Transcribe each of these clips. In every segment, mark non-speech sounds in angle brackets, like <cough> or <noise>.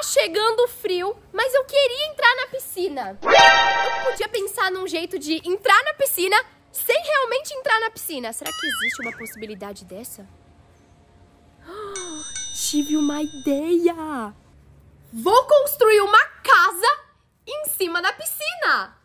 Tá chegando frio, mas eu queria entrar na piscina. Eu podia pensar num jeito de entrar na piscina sem realmente entrar na piscina. Será que existe uma possibilidade dessa? <gasps> Tive uma ideia! Vou construir uma casa em cima da piscina!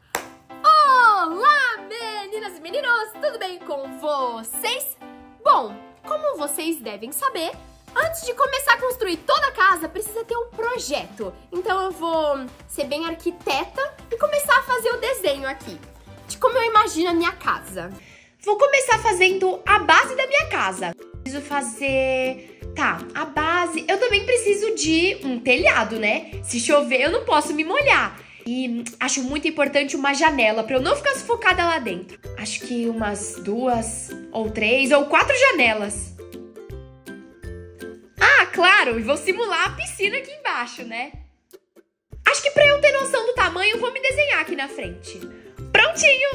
Olá, meninas e meninos! Tudo bem com vocês? Bom, como vocês devem saber, antes de começar a construir toda a casa, precisa ter um projeto. Então eu vou ser bem arquiteta e começar a fazer o desenho aqui, de como eu imagino a minha casa. Vou começar fazendo a base da minha casa. Preciso fazer Tá, a base. Eu também preciso de um telhado, né? Se chover, eu não posso me molhar. E acho muito importante uma janela para eu não ficar sufocada lá dentro. Acho que umas duas, ou três, ou quatro janelas. Claro, e vou simular a piscina aqui embaixo, né? Acho que pra eu ter noção do tamanho, vou me desenhar aqui na frente. Prontinho!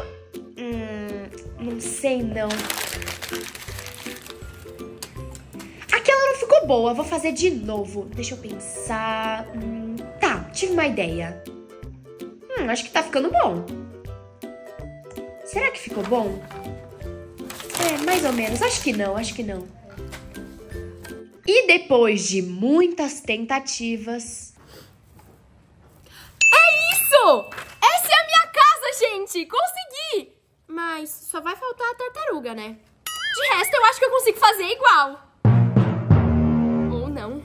Hum, não sei não. Aquela não ficou boa, vou fazer de novo. Deixa eu pensar. Hum, tá, tive uma ideia. Hum, acho que tá ficando bom. Será que ficou bom? É, mais ou menos. Acho que não, acho que não. E depois de muitas tentativas. É isso! Essa é a minha casa, gente! Consegui! Mas só vai faltar a tartaruga, né? De resto, eu acho que eu consigo fazer igual. Ou não.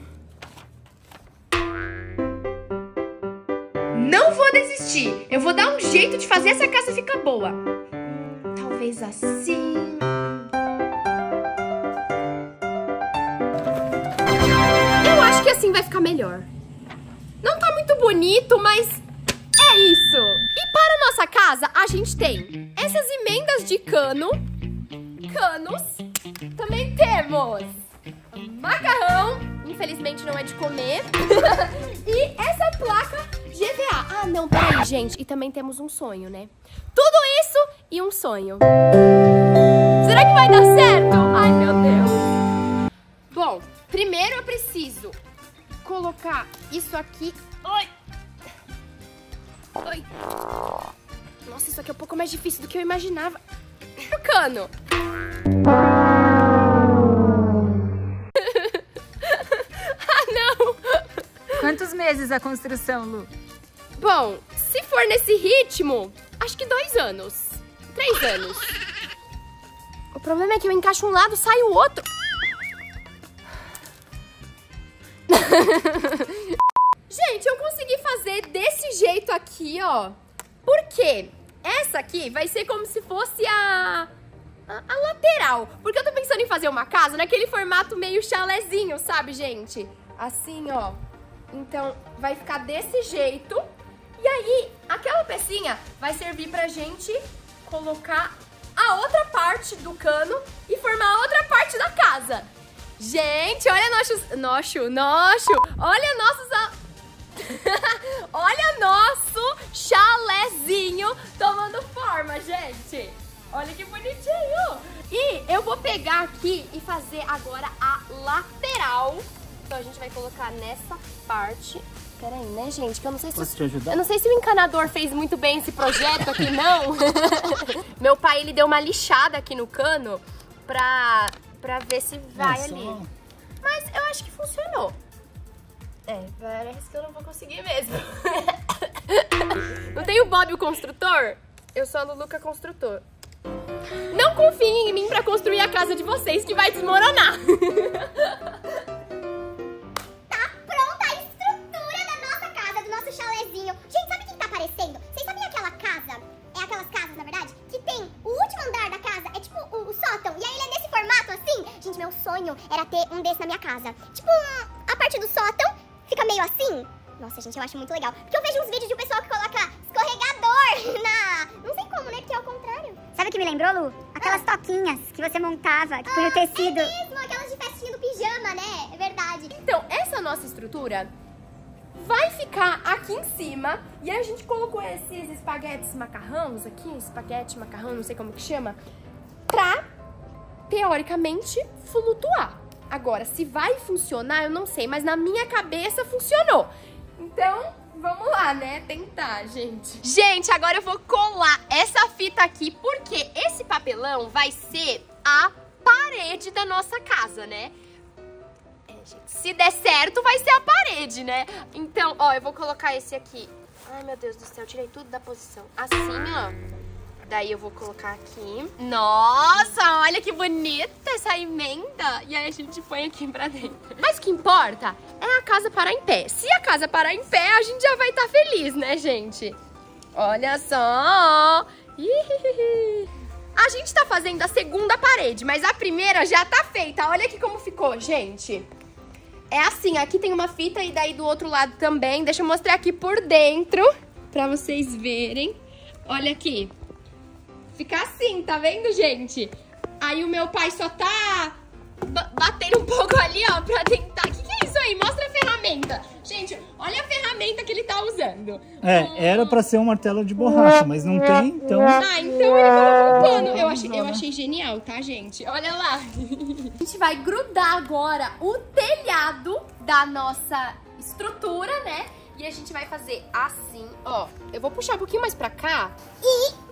Não vou desistir. Eu vou dar um jeito de fazer essa casa ficar boa. Talvez assim. Que assim vai ficar melhor. Não tá muito bonito, mas é isso. E para nossa casa, a gente tem essas emendas de cano, canos. Também temos macarrão, infelizmente não é de comer. <laughs> e essa placa GVA. Ah, não, peraí, gente. E também temos um sonho, né? Tudo isso e um sonho. Será que vai dar certo? Ai, meu Deus. Bom, primeiro eu preciso colocar isso aqui. Oi! Oi! Nossa, isso aqui é um pouco mais difícil do que eu imaginava. O cano. <laughs> ah, não! Quantos meses a construção, Lu? Bom, se for nesse ritmo, acho que dois anos. Três anos. O problema é que eu encaixo um lado, sai o outro. <laughs> Gente, eu consegui fazer desse jeito aqui, ó. Por quê? Essa aqui vai ser como se fosse a, a, a lateral. Porque eu tô pensando em fazer uma casa naquele formato meio chalezinho, sabe, gente? Assim, ó. Então, vai ficar desse jeito. E aí, aquela pecinha vai servir pra gente colocar a outra parte do cano e formar a outra parte da casa. Gente, olha nossos... Nosso, nosso... Olha nossos... <laughs> olha nosso chalezinho tomando forma, gente. Olha que bonitinho. E eu vou pegar aqui e fazer agora a lateral. Então a gente vai colocar nessa parte. Pera aí, né, gente? Que eu não sei se... Posso te ajudar? Eu não sei se o encanador fez muito bem esse projeto aqui, não. <laughs> Meu pai, ele deu uma lixada aqui no cano pra, pra ver se vai É, só- ali. Mas eu acho que funcionou. É, parece que eu não vou conseguir mesmo. não tem o Bob o construtor? Eu sou a Luluca construtor. Não confiem em mim pra construir a casa de vocês, que vai desmoronar. Tá pronta a estrutura da nossa casa, do nosso chalezinho. Gente, sabe quem tá aparecendo? Vocês sabem aquela casa? É aquelas casas, na verdade, que tem o último andar da casa, é tipo o, o sótão, e aí ele é nesse formato assim? Gente, meu sonho era ter um desse na minha casa. Tipo, a parte do sótão fica meio assim. Nossa, gente, eu acho muito legal. Porque eu vejo uns vídeos de um pessoal que coloca escorregador <laughs> na... Não sei como, né? Porque é ao contrário. Sabe o que me lembrou, Lu? Aquelas toquinhas que você montava, que punha o tecido. É mesmo, aquelas de festinha do pijama, né? É verdade. Então, essa nossa estrutura vai ficar aqui em cima. E aí a gente colocou esses espaguetes macarrões aqui, espaguete macarrão, não sei como que chama, teoricamente, flutuar. Agora, se vai funcionar, eu não sei, mas na minha cabeça funcionou. Então, vamos lá, né? Tentar, gente. Gente, agora eu vou colar essa fita aqui, porque esse papelão vai ser a parede da nossa casa, né? É, gente, se der certo, vai ser a parede, né? Então, ó, eu vou colocar esse aqui. Ai, meu Deus do céu, tirei tudo da posição. Assim, ó. Daí eu vou colocar aqui. Nossa, olha que bonita essa emenda. E aí a gente põe aqui pra dentro. Mas o que importa é a casa parar em pé. Se a casa parar em pé, a gente já vai estar tá feliz, né, gente? Olha só. A gente tá fazendo a segunda parede, mas a primeira já tá feita. Olha aqui como ficou, gente. É assim, aqui tem uma fita e daí do outro lado também. Deixa eu mostrar aqui por dentro pra vocês verem. Olha aqui. Fica assim, tá vendo, gente? Aí o meu pai só tá batendo um pouco ali, ó, pra tentar... O que, que é isso aí? Mostra a ferramenta. Gente, olha a ferramenta que ele tá usando. É, era pra ser um martelo de borracha, mas não tem, então... Ah, então ele colocou um pano. Eu achei, eu achei genial, tá, gente? Olha lá. A gente vai grudar agora o telhado da nossa estrutura, né? E a gente vai fazer assim, ó. Eu vou puxar um pouquinho mais pra cá. E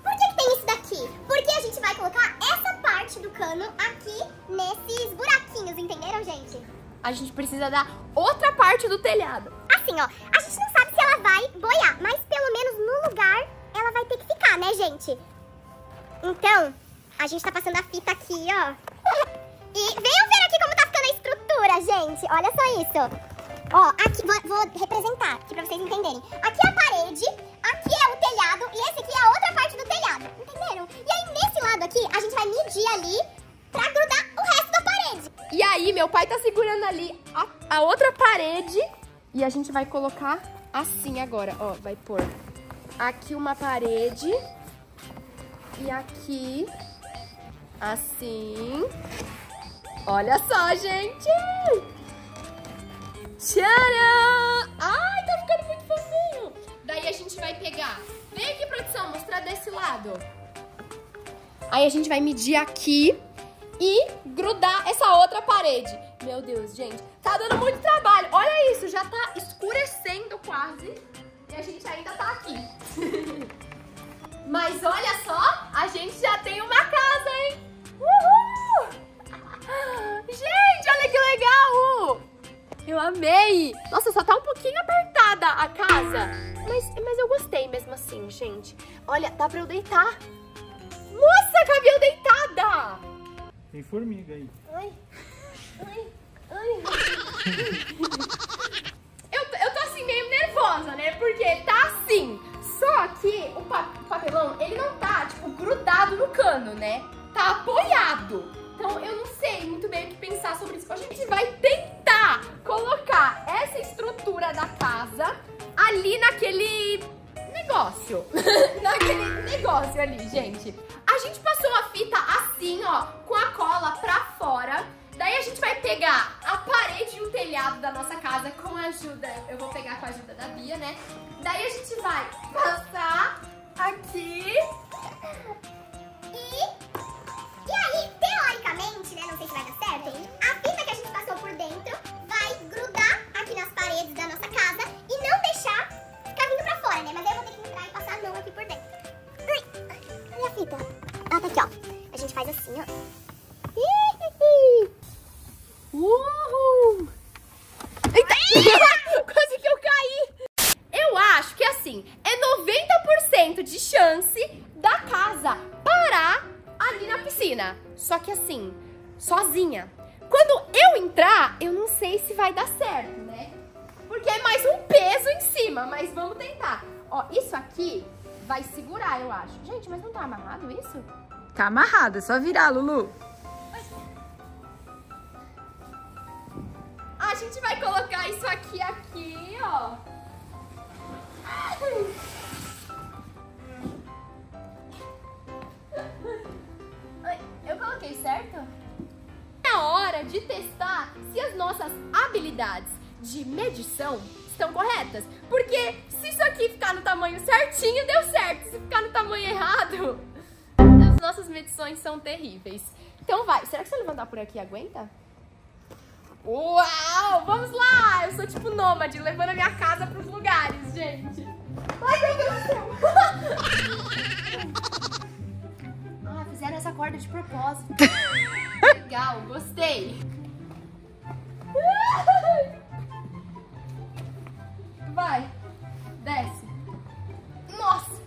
tem isso daqui? Porque a gente vai colocar essa parte do cano aqui nesses buraquinhos, entenderam, gente? A gente precisa dar outra parte do telhado. Assim, ó. A gente não sabe se ela vai boiar, mas pelo menos no lugar ela vai ter que ficar, né, gente? Então, a gente tá passando a fita aqui, ó. E venham ver aqui como tá ficando a estrutura, gente. Olha só isso. Ó, aqui, vou, vou, representar aqui pra vocês entenderem. Aqui é a parede, aqui é o telhado e esse aqui é a outra parte do telhado. Entenderam? E aí, nesse lado aqui, a gente vai medir ali pra grudar o resto da parede. E aí, meu pai tá segurando ali a, a outra parede e a gente vai colocar assim agora, ó. Vai pôr aqui uma parede e aqui assim. Olha só, gente! Tcharam! Daí a gente vai pegar... Vem aqui, produção, mostrar desse lado. Aí a gente vai medir aqui e grudar essa outra parede. Meu Deus, gente, tá dando muito trabalho. Olha isso, já tá escurecendo quase e a gente ainda tá aqui. <laughs> Mas olha só, a gente já tem uma casa, hein? Uhul! <laughs> Gente, olha que legal! Eu amei! Nossa, só tá um apertada a casa. Mas, mas eu gostei mesmo assim, gente. Olha, dá pra eu deitar. Nossa, cabelo deitada! Tem formiga aí. Ai, ai, ai. eu, eu tô assim meio nervosa, né? Porque tá assim. Só que o papelão, ele não tá, tipo, grudado no cano, né? Tá apoiado. Então eu não sei muito bem o que pensar sobre isso. A gente vai tentar colocar essa estrutura da casa ali naquele negócio. <laughs> naquele negócio ali, gente. A gente passou a fita assim, ó, com a cola pra fora. Daí a gente vai pegar a parede e o telhado da nossa casa com a ajuda, eu vou pegar com a ajuda da Bia, né? Daí a gente vai passar aqui teoricamente, né, não sei se vai dar certo, eu entrar, eu não sei se vai dar certo, né? Porque é mais um peso em cima, mas vamos tentar. Ó, isso aqui vai segurar, eu acho. Gente, mas não tá amarrado isso? Tá amarrado, é só virar, Lulu. A gente vai colocar isso aqui, aqui, ó. coloquei certo? Hora de testar se as nossas habilidades de medição estão corretas. Porque se isso aqui ficar no tamanho certinho, deu certo. Se ficar no tamanho errado, <laughs> as nossas medições são terríveis. Então vai. Será que se eu levantar por aqui aguenta? Uau! Vamos lá! Eu sou tipo nômade, levando a minha casa pros lugares, gente. Ai, meu Deus do céu! <laughs> essa corda de propósito. <laughs> Legal, gostei. Vai, desce. Nossa!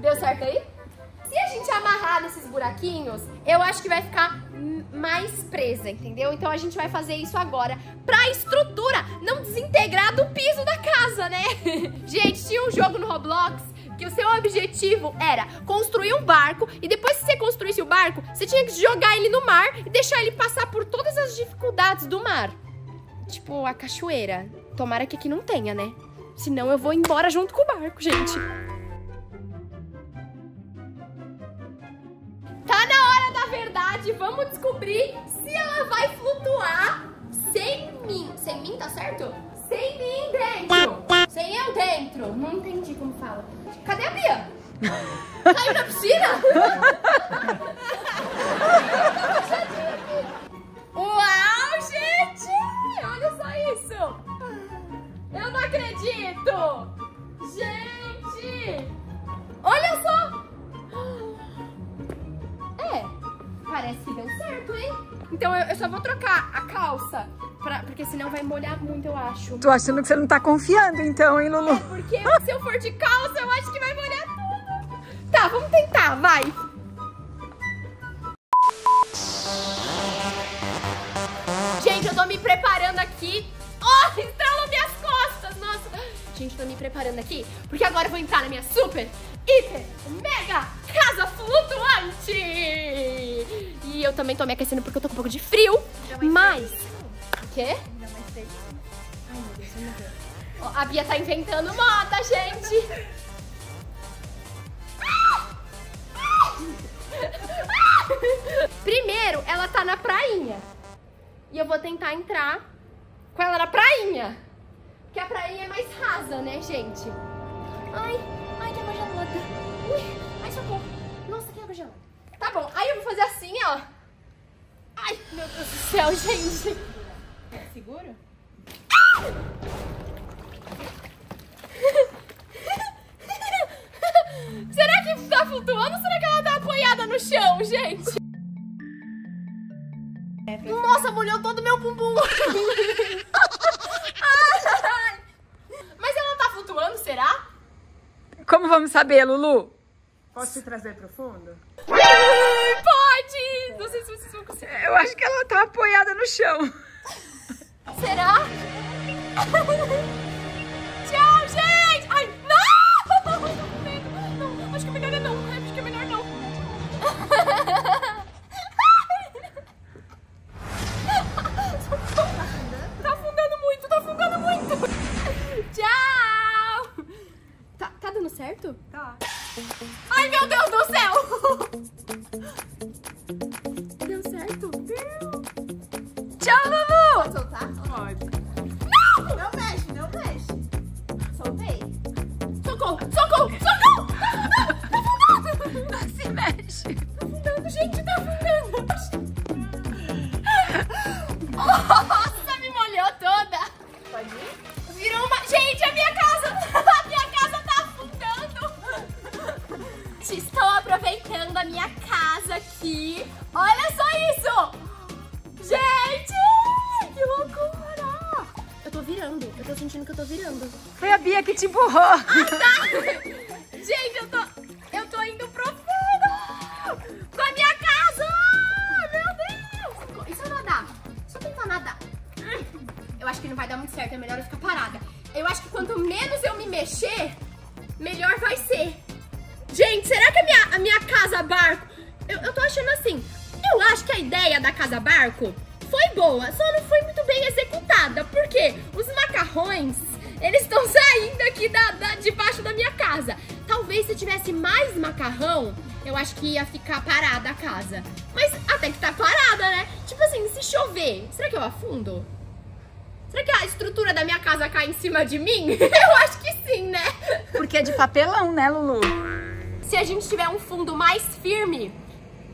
Deu certo aí? Se a gente amarrar nesses buraquinhos, eu acho que vai ficar mais presa, entendeu? Então a gente vai fazer isso agora pra estrutura não desintegrar do piso da casa, né? <laughs> gente, tinha um jogo no Roblox que o seu objetivo era construir um barco e depois que você construísse o barco, você tinha que jogar ele no mar e deixar ele passar por todas as dificuldades do mar. Tipo, a cachoeira. Tomara que aqui não tenha, né? Senão eu vou embora junto com o barco, gente. Tá na hora da verdade. Vamos descobrir se ela vai flutuar sem mim. Sem mim, tá certo? Sem mim dentro. Sem eu dentro. Não entendi como fala. Cadê a Bia? Caiu na piscina? Uau, gente! Olha só isso! Eu não acredito! Gente! Olha só! É, parece que deu certo, hein? Então eu, eu só vou trocar a calça, porque senão vai molhar muito, eu acho. Tô achando que você não tá confiando então, hein, Lulu? Porque se eu for de calça, eu acho que vai molhar tudo. Tá, vamos tentar, vai. Gente, eu tô me preparando aqui. Oh, estralou minhas costas, nossa. Gente, tô me preparando aqui, porque agora eu vou entrar na minha super, hiper, mega casa flutuante. E eu também tô me aquecendo porque eu tô com um pouco de frio, mas... Quê? Ai, meu Deus, a Bia tá inventando moda, gente. Primeiro, ela tá na prainha. E eu vou tentar entrar com ela na prainha. Porque a prainha é mais rasa, né, gente? Ai, ai, que água gelada. Ui, ai, socorro. Nossa, que água gelada. Tá bom, aí eu vou fazer assim, ó. Ai, meu Deus do céu, <laughs> gente. Seguro? <laughs> Será que tá flutuando ou será que ela tá apoiada no chão, gente? Nossa, molhou todo o meu bumbum. <laughs> Mas ela tá flutuando, será? Como vamos saber, Lulu? Posso te trazer pro fundo? Pode! Não sei se vocês vão conseguir. Eu acho que ela tá apoiada no chão. Será? <laughs> Tchau, gente! Ai, <laughs> não! Não, acho que é melhor é não. Acho que é melhor não. <laughs> Tá afundando muito, tá afundando muito. Tchau! Tá, tá dando certo? Tá. Ai, meu Deus do céu! Foi a Bia que te empurrou. Gente, eu tô... Eu tô indo pro fundo. Com a minha casa. Meu Deus. E se eu nadar? Se eu tentar nadar? Eu acho que não vai dar muito certo. É melhor eu ficar parada. Eu acho que quanto menos eu me mexer, melhor vai ser. Gente, será que a minha, a minha casa barco... Eu, eu tô achando assim... Eu acho que a ideia da casa barco foi boa, só não foi muito bem executada. Porque os macarrões, eles estão saindo aqui da, da, debaixo da minha casa. Talvez se eu tivesse mais macarrão, eu acho que ia ficar parada a casa. Mas até que tá parada, né? Tipo assim, se chover, será que eu afundo? Será que a estrutura da minha casa cai em cima de mim? <laughs> eu acho que sim, né? Porque é de papelão, né, Lulu? Se a gente tiver um fundo mais firme,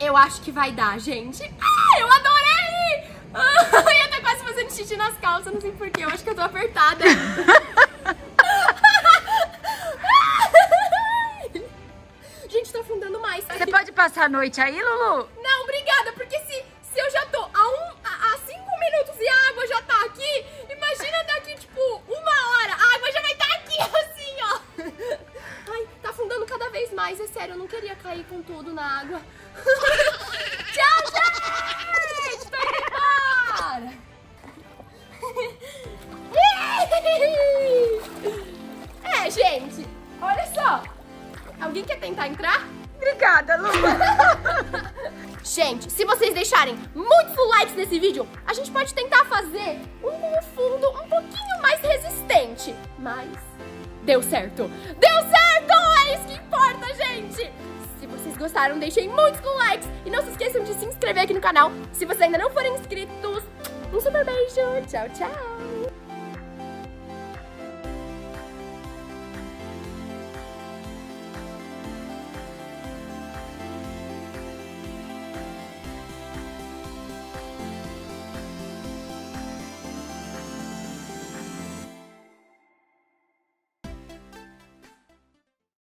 eu acho que vai dar, gente. Ah, eu adorei! Ai, <laughs> eu tô fazendo xixi nas calças, não sei porquê, eu acho que eu tô apertada. <laughs> Gente, tá afundando mais. Você pode passar a noite aí, Lulu? Não, obrigada, porque se, se eu já tô a, um, a, a cinco minutos e a água já tá aqui, imagina daqui, tipo, uma hora, a água já vai estar aqui, <laughs> assim, ó. Ai, tá afundando cada vez mais, é sério, eu não queria cair com tudo na água. <laughs> Tchau, gente! Tô indo embora! Tentar entrar? Obrigada, Lulu. <laughs> Gente, se vocês deixarem muitos likes nesse vídeo, a gente pode tentar fazer um fundo um pouquinho mais resistente. Mas deu certo. Deu certo! É isso que importa, gente! Se vocês gostaram, deixem muitos likes. E não se esqueçam de se inscrever aqui no canal. Se vocês ainda não forem inscritos, um super beijo. Tchau, tchau.